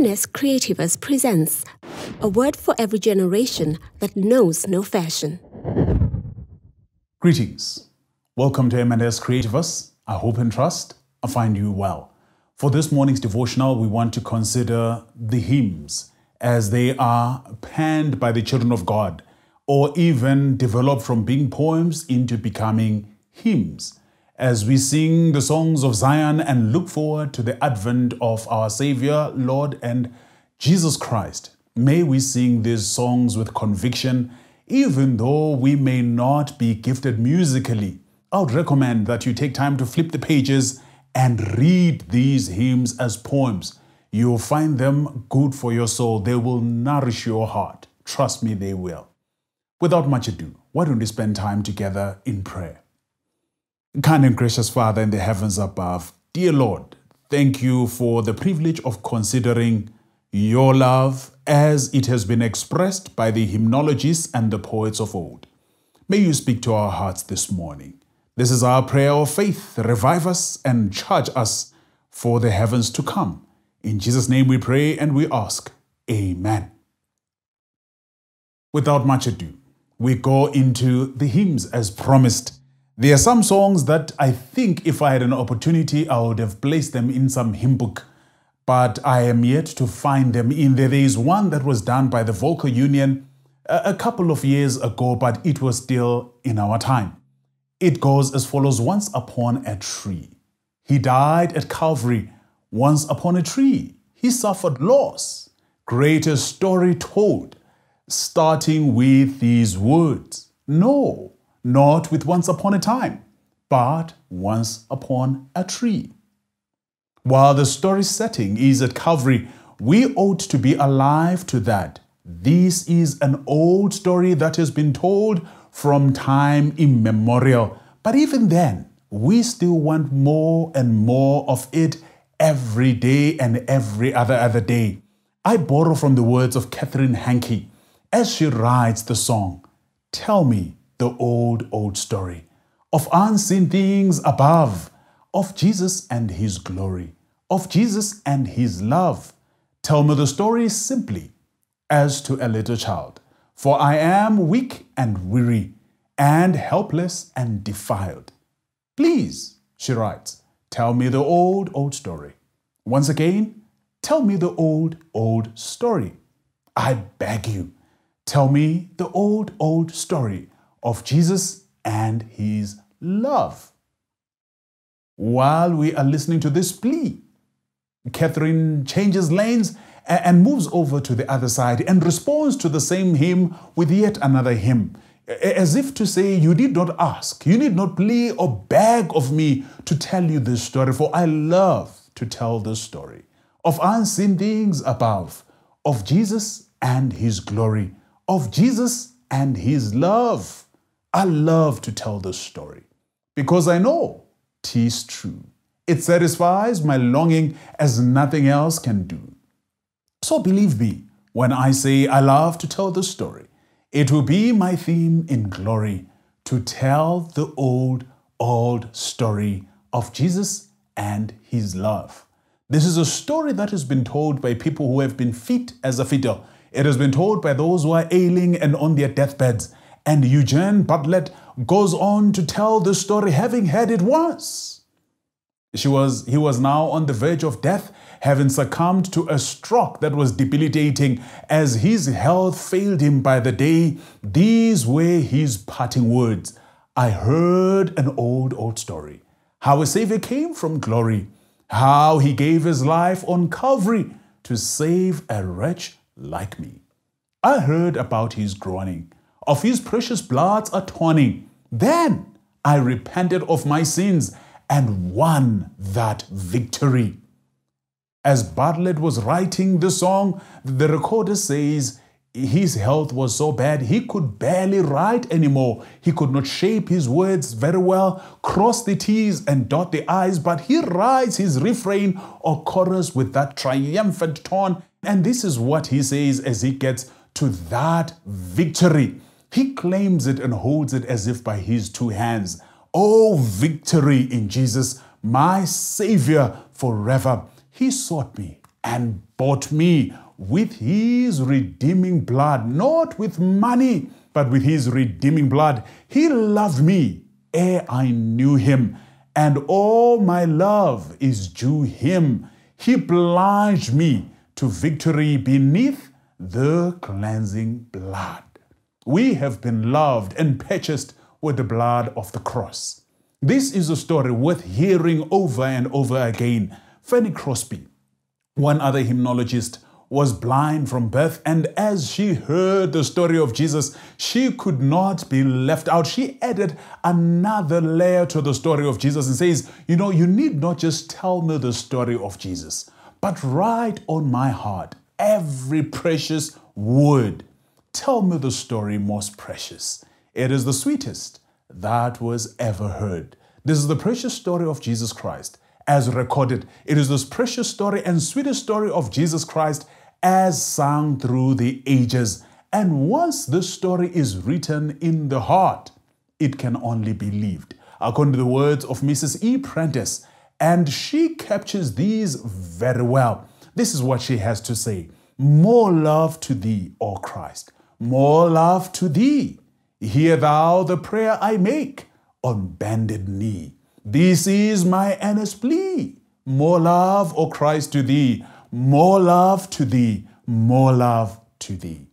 M&S Creativus presents a word for every generation that knows no fashion. Greetings. Welcome to M&S. I hope and trust I find you well. For this morning's devotional, we want to consider the hymns as they are penned by the children of God or even developed from being poems into becoming hymns as we sing the songs of Zion and look forward to the advent of our Savior, Lord, and Jesus Christ. May we sing these songs with conviction, even though we may not be gifted musically. I would recommend that you take time to flip the pages and read these hymns as poems. You'll find them good for your soul. They will nourish your heart. Trust me, they will. Without much ado, why don't we spend time together in prayer? Kind and gracious Father in the heavens above, dear Lord, thank you for the privilege of considering your love as it has been expressed by the hymnologists and the poets of old. May you speak to our hearts this morning. This is our prayer of faith. Revive us and charge us for the heavens to come. In Jesus' name we pray and we ask. Amen. Without much ado, we go into the hymns as promised. There are some songs that I think if I had an opportunity, I would have placed them in some hymn book, but I am yet to find them in there. There is one that was done by the Vocal Union a couple of years ago, but it was still in our time. It goes as follows Once upon a tree, he died at Calvary. Once upon a tree, he suffered loss. Greatest story told, starting with these words No not with once upon a time, but once upon a tree. While the story setting is at Calvary, we ought to be alive to that. This is an old story that has been told from time immemorial. But even then, we still want more and more of it every day and every other other day. I borrow from the words of Catherine Hankey as she writes the song, Tell me, the old, old story of unseen things above, of Jesus and His glory, of Jesus and His love. Tell me the story simply, as to a little child. For I am weak and weary, and helpless and defiled. Please, she writes, tell me the old, old story. Once again, tell me the old, old story. I beg you, tell me the old, old story of Jesus and his love. While we are listening to this plea, Catherine changes lanes and moves over to the other side and responds to the same hymn with yet another hymn, as if to say, You did not ask, you need not plea or beg of me to tell you this story, for I love to tell this story of unseen things above, of Jesus and his glory, of Jesus and his love. I love to tell this story because I know tis true. It satisfies my longing as nothing else can do. So believe me when I say I love to tell the story. It will be my theme in glory to tell the old, old story of Jesus and his love. This is a story that has been told by people who have been fit as a fiddle. It has been told by those who are ailing and on their deathbeds. And Eugene Bartlett goes on to tell the story having had it once. She was, he was now on the verge of death, having succumbed to a stroke that was debilitating as his health failed him by the day. These were his parting words. I heard an old, old story how a Savior came from glory, how he gave his life on Calvary to save a wretch like me. I heard about his groaning of his precious blood's atoning. Then I repented of my sins and won that victory. As Bartlett was writing the song, the recorder says his health was so bad he could barely write anymore. He could not shape his words very well, cross the T's and dot the I's, but he writes his refrain or chorus with that triumphant tone. And this is what he says as he gets to that victory. He claims it and holds it as if by his two hands. Oh, victory in Jesus, my Savior forever. He sought me and bought me with his redeeming blood, not with money, but with his redeeming blood. He loved me ere I knew him, and all my love is due him. He plunged me to victory beneath the cleansing blood. We have been loved and purchased with the blood of the cross. This is a story worth hearing over and over again. Fanny Crosby, one other hymnologist, was blind from birth, and as she heard the story of Jesus, she could not be left out. She added another layer to the story of Jesus and says, You know, you need not just tell me the story of Jesus, but write on my heart every precious word. Tell me the story most precious. It is the sweetest that was ever heard. This is the precious story of Jesus Christ as recorded. It is this precious story and sweetest story of Jesus Christ as sung through the ages. And once this story is written in the heart, it can only be lived. According to the words of Mrs. E. Prentiss, and she captures these very well. This is what she has to say More love to thee, O Christ, more love to thee. Hear thou the prayer I make on bended knee. This is my earnest plea. More love, O Christ, to thee, more love to thee, more love to thee.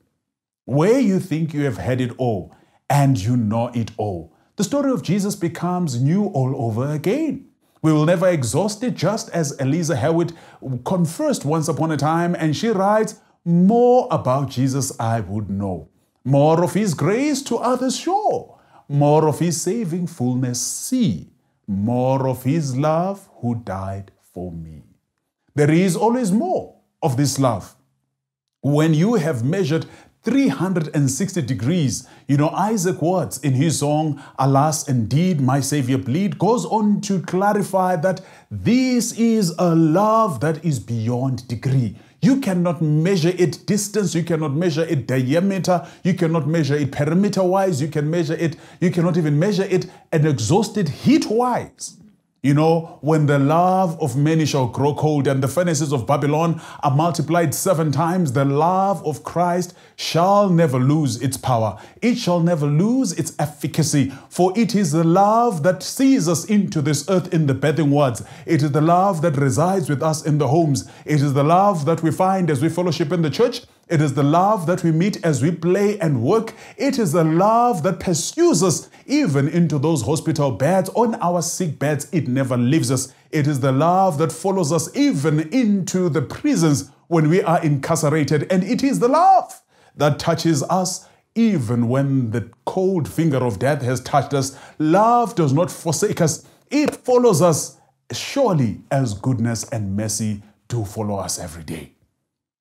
Where you think you have had it all and you know it all, the story of Jesus becomes new all over again. We will never exhaust it, just as Eliza Hewitt confessed once upon a time, and she writes, More about Jesus I would know, more of his grace to others show, more of his saving fullness see, more of his love who died for me. There is always more of this love. When you have measured 360 degrees. You know, Isaac Watts in his song, Alas, And Did, My Savior Bleed, goes on to clarify that this is a love that is beyond degree. You cannot measure it distance, you cannot measure it diameter, you cannot measure it perimeter wise, you can measure it, you cannot even measure it and exhaust it heat wise. You know, when the love of many shall grow cold and the furnaces of Babylon are multiplied seven times, the love of Christ shall never lose its power. It shall never lose its efficacy, for it is the love that sees us into this earth in the birthing words. It is the love that resides with us in the homes. It is the love that we find as we fellowship in the church. It is the love that we meet as we play and work. It is the love that pursues us even into those hospital beds, on our sick beds. It never leaves us. It is the love that follows us even into the prisons when we are incarcerated. And it is the love that touches us even when the cold finger of death has touched us. Love does not forsake us, it follows us surely as goodness and mercy do follow us every day.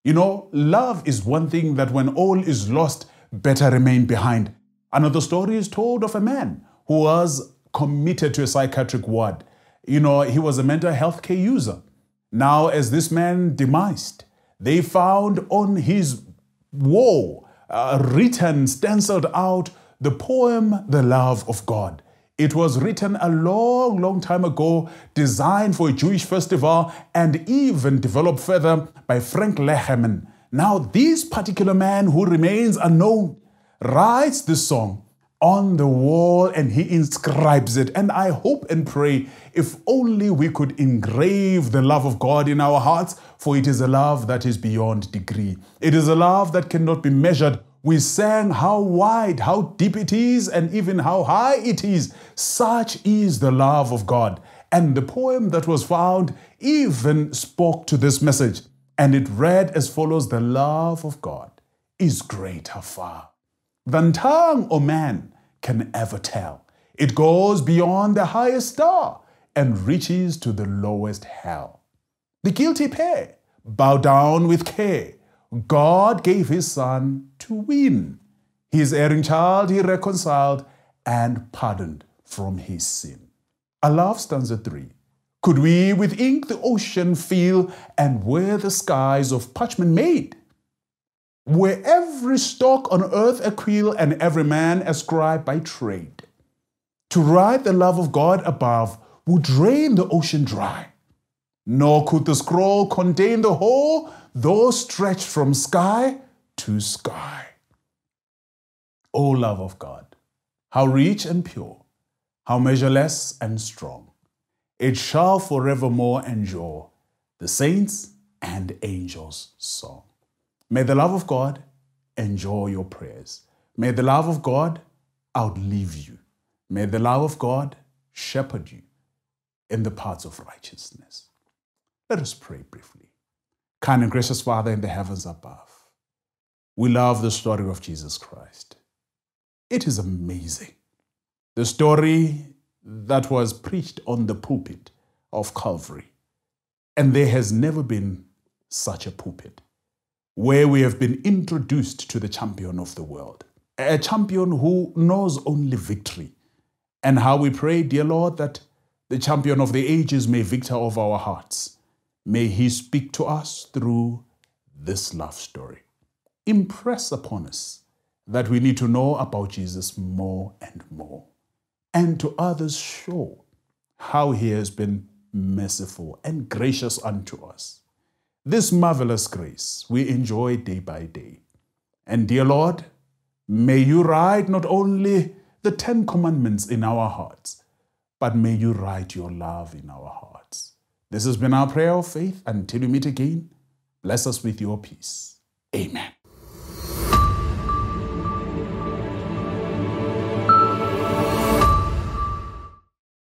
You know, love is one thing that when all is lost, better remain behind. Another story is told of a man who was committed to a psychiatric ward. You know, he was a mental health care user. Now, as this man demised, they found on his wall uh, written, stenciled out, the poem, The Love of God. It was written a long, long time ago, designed for a Jewish festival, and even developed further by Frank Lehman. Now, this particular man who remains unknown writes this song on the wall and he inscribes it. And I hope and pray if only we could engrave the love of God in our hearts, for it is a love that is beyond degree. It is a love that cannot be measured we sang how wide, how deep it is, and even how high it is. Such is the love of God. And the poem that was found even spoke to this message. And it read as follows The love of God is greater far than tongue or man can ever tell. It goes beyond the highest star and reaches to the lowest hell. The guilty pair bow down with care God gave his son to win. His erring child he reconciled and pardoned from his sin. A love stanza three. Could we with ink the ocean fill and were the skies of parchment made? Were every stalk on earth a quill and every man a scribe by trade? To write the love of God above would drain the ocean dry. Nor could the scroll contain the whole, though stretched from sky to sky. O love of God, how rich and pure, how measureless and strong, it shall forevermore endure the saints and angels' song. May the love of God enjoy your prayers. May the love of God outlive you. May the love of God shepherd you in the paths of righteousness. Let us pray briefly. Kind and gracious Father in the heavens above, we love the story of Jesus Christ. It is amazing. The story that was preached on the pulpit of Calvary. And there has never been such a pulpit where we have been introduced to the champion of the world, a champion who knows only victory. And how we pray, dear Lord, that the champion of the ages may victor over our hearts. May he speak to us through this love story. Impress upon us that we need to know about Jesus more and more, and to others show how he has been merciful and gracious unto us. This marvelous grace we enjoy day by day. And dear Lord, may you write not only the Ten Commandments in our hearts, but may you write your love in our hearts. This has been our prayer of faith. Until we meet again, bless us with your peace. Amen.